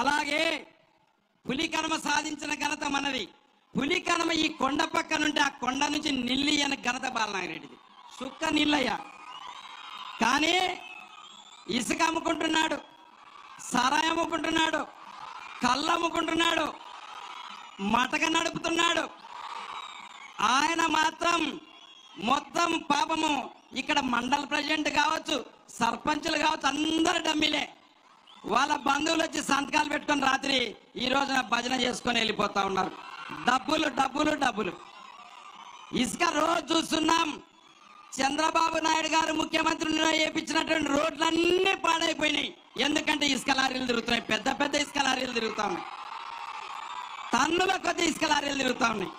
అలాగే పులికనమ సాధించిన ఘనత మనది. పులికనుమ ఈ కొండ పక్క నుండి ఆ కొండ నుంచి నిల్లి అని ఘనత బాలనాగిరెడ్డిది సుక్క నిల్లయ్య. కానీ ఇసుక అమ్ముకుంటున్నాడు సరాయి అమ్ముకుంటున్నాడు కళ్ళు అమ్ముకుంటున్నాడు మటక నడుపుతున్నాడు. ఆయన మాత్రం మొత్తం పాపము ఇక్కడ మండల ప్రెసిడెంట్ కావచ్చు సర్పంచులు కావచ్చు అందరు డమ్మిలే. వాళ్ళ బంధువులు వచ్చి సంతకాలు పెట్టుకొని రాత్రి ఈ రోజున భజన చేసుకొని వెళ్ళిపోతా ఉన్నారు. డబ్బులు డబ్బులు డబ్బులు. ఇసుక రోజు చూస్తున్నాం. చంద్రబాబు నాయుడు గారు ముఖ్యమంత్రి వేయించినటువంటి రోడ్లన్నీ పాడైపోయినాయి. ఎందుకంటే ఇసుక లారీలు తిరుగుతున్నాయి. పెద్ద పెద్ద ఇసుక లారీలు తిరుగుతా ఉన్నాయి. తన్నుల కొద్ది ఇసుక లారీలు తిరుగుతా ఉన్నాయి.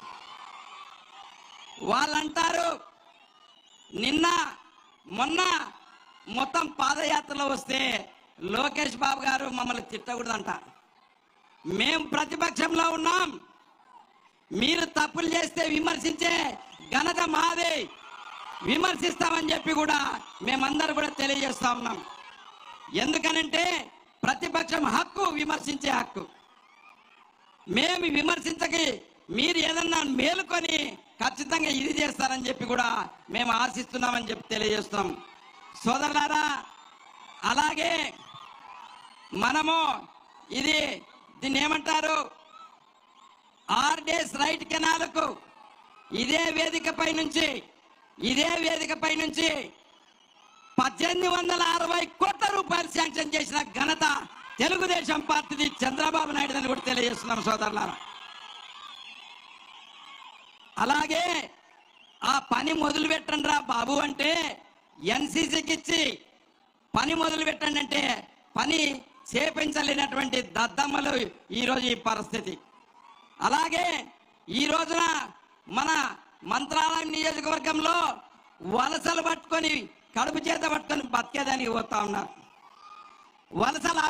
వాళ్ళంటారు నిన్న మొన్న మొత్తం పాదయాత్రలో వస్తే లోకేష్ బాబు గారు మమ్మల్ని తిట్టకూడదంట. మేం ప్రతిపక్షంలో ఉన్నాం. మీరు తప్పులు చేస్తే విమర్శించే ఘనత మాదే. విమర్శిస్తామని చెప్పి కూడా మేమందరూ కూడా తెలియజేస్తా ఉన్నాం. ఎందుకనంటే ప్రతిపక్షం హక్కు విమర్శించే హక్కు. మేము విమర్శించకి మీరు ఏదన్నా మేలుకొని ఖచ్చితంగా ఇది చేస్తారని చెప్పి కూడా మేము ఆశిస్తున్నామని చెప్పి తెలియజేస్తున్నాం సోదరులారా అలాగే మనము ఇది దీన్ని ఏమంటారు? ఆర్ డేస్ రైట్ కెనాలకు ఇదే వేదికపై నుంచి ఇదే వేదికపై నుంచి పద్దెనిమిది వందల అరవై కోట్ల రూపాయలు శాంక్షన్ చేసిన ఘనత తెలుగుదేశం పార్టీది చంద్రబాబు నాయుడు అని కూడా తెలియజేస్తున్నాం సోదరులారా. అలాగే ఆ పని మొదలు పెట్టండి రా బాబు అంటే ఎన్సీసీకి ఇచ్చి పని మొదలు పెట్టండి అంటే పని చేపించలేనటువంటి దద్దమ్మలు ఈరోజు ఈ పరిస్థితి. అలాగే ఈ రోజున మన మంత్రాలయం నియోజకవర్గంలో వలసలు పట్టుకొని కడుపు చేత పట్టుకొని బతికేదానికి పోతా ఉన్నారు. వలసలు